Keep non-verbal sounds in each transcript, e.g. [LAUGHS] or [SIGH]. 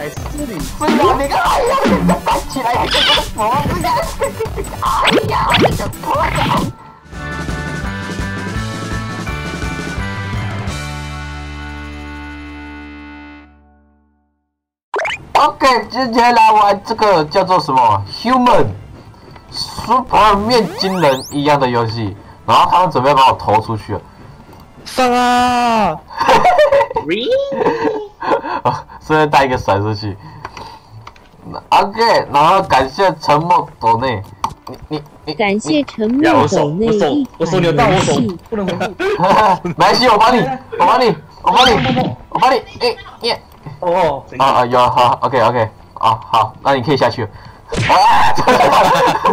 哎，呀，你个哎呀，个站起来！我哎呀，个。OK，今天来玩这个叫做什么 Human Super 面筋人一样的游戏，然后他们准备把我投出去了，上啊！[LAUGHS] 顺便带一个甩出去。OK，然后感谢沉默抖内，你你你，感谢沉呀，默我手抖内我手一我手款扭到，我手。不能回复。[LAUGHS] 没关系，我帮你，我帮你，我帮你，[LAUGHS] 我帮你，哎耶！哦，啊啊有好，OK OK，啊好，那你可以下去。啊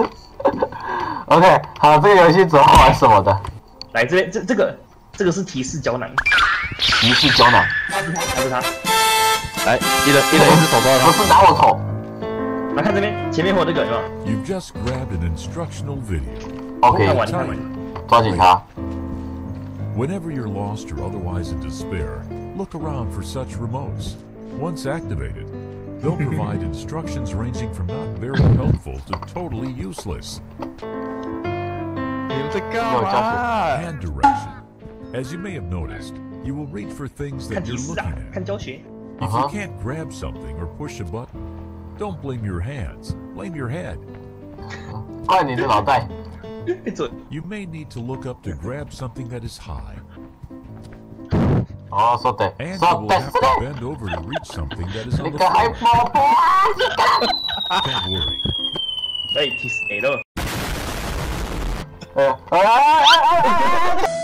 [LAUGHS] OK，好，这个游戏主要玩什么的？来这边，这这个这个是提示胶囊，提示胶囊，还是他？来，一人一人一只手抓不是拿我头。来看这边，前面会有这个有没有？ You've just grabbed an instructional video. 看 OK，完看完。抓紧他。 Whenever you're lost or otherwise in despair, look around for such remotes. Once activated, they'll provide [LAUGHS] instructions ranging from not very helpful to totally useless. 你们在干嘛？ Hand direction. As you may have noticed, you will reach for things 看 that 提 you're 示啊 looking，看 at. 教学。 If Uh-huh. you can't grab something or push a button, don't blame your hands, blame your head. 怪你的脑袋。闭嘴。 You may need to look up to grab something that is high, 哦，说对， and you 说 will 对， have 是 to 的。 bend over to reach something that is 你 on the 个还 floor. 宝宝啊！你干？ Don't worry, 哎，提示给了。哎呀，哎呀哎呀哎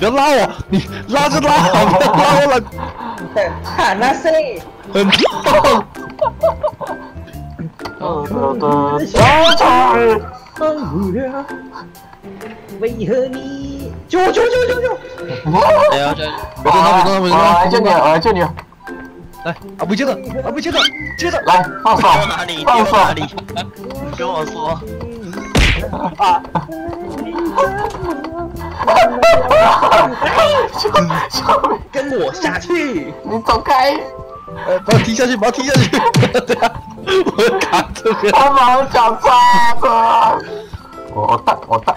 不要拉我，你拉就拉好，不要拉我了，哈那谁？很痛。的的小丑！很无聊，为何你救救救救救！哎呀，别动他，别动他，别动我来，救你，我来救你！来，啊不接着，啊不接着，接着，来放手，放手！跟我说，跟我下去！你走开！呃，把我踢下去，把我踢下去，我卡这边，他把我脚抓着！我我带我带，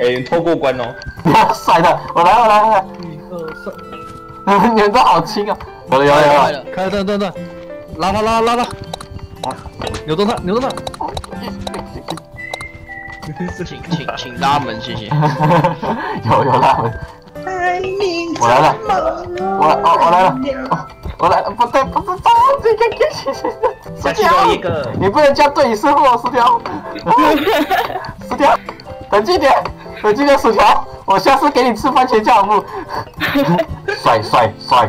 哎，你透过关哦。不要甩的！我来我来我来！一二三，你们都好轻啊！有了有了有了！开等等等，拉他拉拉拉，啊，扭动他，扭动他，请请 [LAUGHS] 请拉门，谢谢。[LAUGHS] 有有了！我来了！我我我来了！我来了！不对不是这个给下去了一个，你不能这样对你师傅，薯条，薯条，[LAUGHS] 冷静点，冷静点，薯条，我下次给你吃番茄酱不？帅帅帅！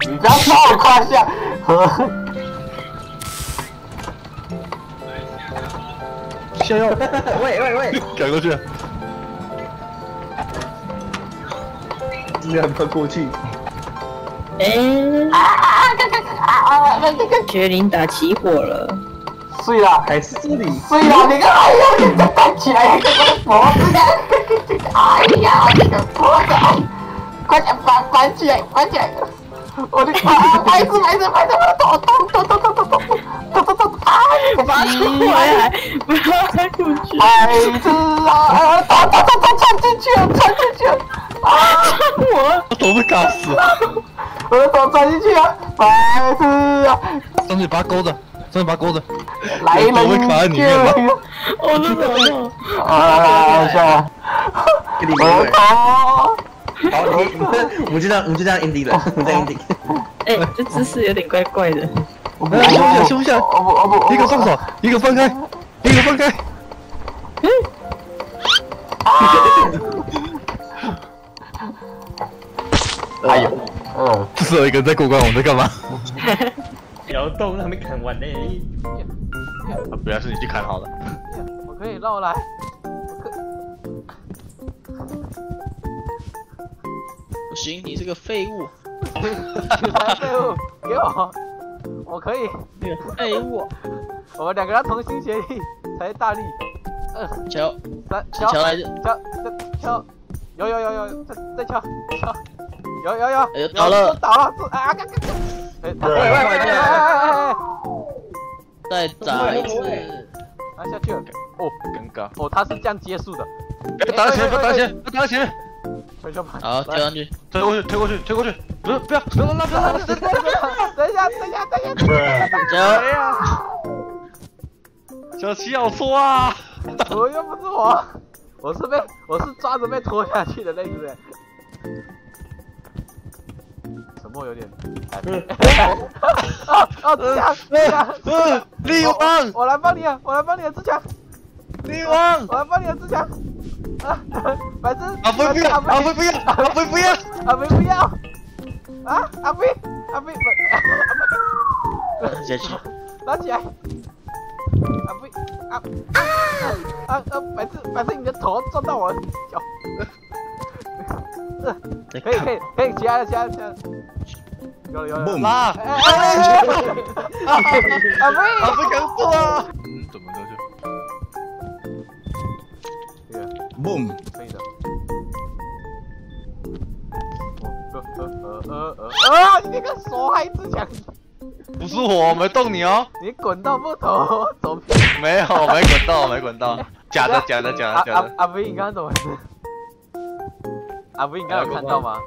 你不要抓我胯下。下药，喂喂喂，赶过去。这个不要过去。哎，绝灵打起火了，睡了，还是这里，睡了，你看，哎呀，你再站起来，我的脖子，哎呀，这个脖子，快点翻翻起来，翻起来。我的啊，白痴白痴白痴，我的头痛痛痛痛痛痛痛痛痛啊！我拔出来，不要再出去！孩子啊，他他他他窜进去了，窜进去了，我我头被卡死了，我的手钻进去了，孩子啊，上去把它勾着，上去把它勾着，来人我会卡在里面吗救我是什么？啊，我的给你们头，好，你我们就这样，我们就这样 ending 了，我们再 ending。哎，这姿势有点怪怪的。我不哎休息休息我不我不，一个放手，一个放开，一个放开，[LAUGHS] 哎呦，嗯，至少有一个人在过关，我们在干嘛？[LAUGHS] 摇动还没砍完呢。[LAUGHS] 啊原来是你去砍好了。我可以绕来，行，你是个废物，来废物，给我，我可以，[LAUGHS] 废物。[LAUGHS] 我们两个人同心协力才大力，二敲，三是敲来着，敲再敲，有有有有，再再敲敲，有有有，哎呦倒了有倒了，这啊！嘎嘎嘎哎，倒了哎哎哎哎哎！再砸一次。啊下去了，哦，尴尬，哦，他是这样结束的，不要打在前面，不要打在前面，不要打在好，跳上去。推过去，推过去，推过去，不是，不要，不要拉，不要拉，不要。拉，等一下，等一下，等一下，敲，小七好搓啊！我又不是我，我是被我是抓着被拖下去的那个人。沉默有点，哦 [LAUGHS] 哦，志强，志强，嗯，力王，我来帮你啊，我来帮你啊，志强，力王，我来帮你啊，志强。[LAUGHS] 啊，白痴，阿飞不要，阿飞不要，阿飞不要，阿飞不要，啊，阿飞，阿飞，阿飞，下去。拿起来，阿飞，啊啊啊！白痴，白痴，你的头撞到我的脚。再可以可以可以，起来了起来了起来了，有了有了。拉，哎哎哎哎！阿飞阿飞刚做啊！嗯，？Boom！可以的。呃呃呃呃呃！啊！你那个手还自强，不是我，没动你哦，你滚到木头走屁！没有，没滚到，没滚到，假的，假的，假的，假的。阿威，你刚刚怎么回事？阿威，你刚刚有看到吗？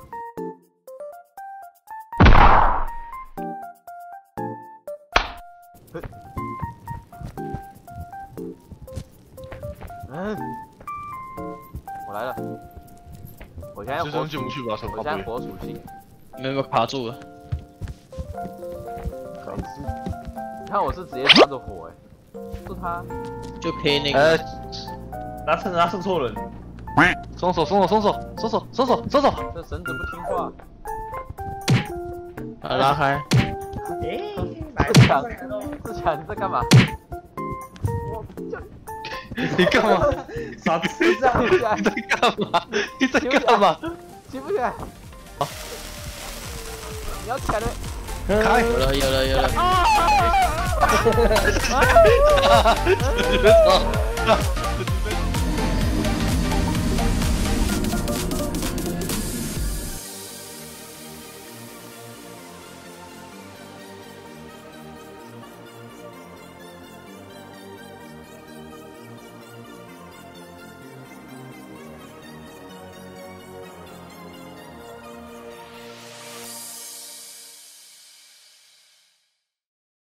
嗯，我现在就火属上进不去吧，手我现在火属性，没有卡住了。你看我是直接抓着火哎，是他。就配那个。哎，拿趁拿送错人，松手，松手，松手，松手，松手，松手。这绳子不听话。把它拉开。哎，[LAUGHS] 志强，志强你在干嘛？你干嘛？傻子这样，起来你，在干嘛？你在干嘛？起不起来。你要起来！有了有了有了。啊！[LAUGHS]